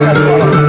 太棒了。